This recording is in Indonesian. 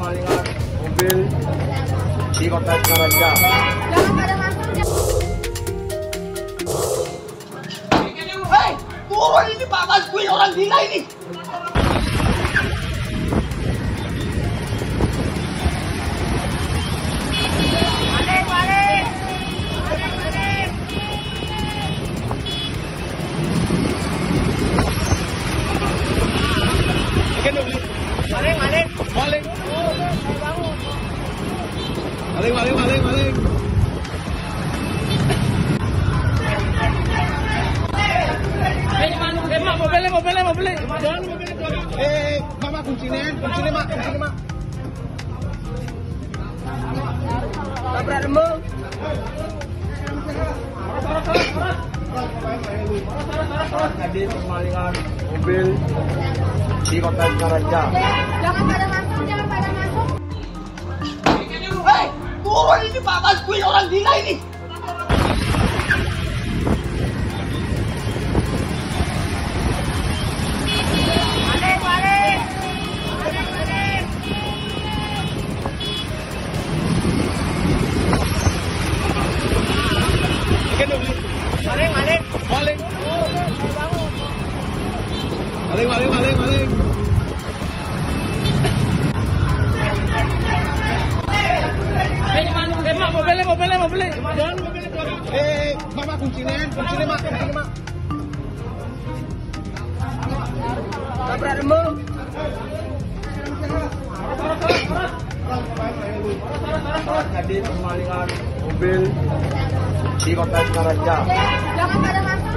kemalingan mobil di kota Singaraja. Hei, turun ini Pak gue orang gila ini. Maling, maling, maling, maling. Mak, mobilnya, mobilnya, mobilnya. Jangan mobilnya. Eh, mak, mak, kuncinya, kuncinya, mak, kuncinya, mak. Tabrak mobil di kota masuk, jangan pada turun ini Pak Mas gue orang gila ini. Balik, balik. Maling, maling. Maling. Jangan. Eh, kuncinya, kuncinya, mak, kuncinya, mak. Jadi mobil di kota masuk, jangan pada masuk.